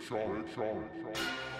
Ciao, ciao, ciao.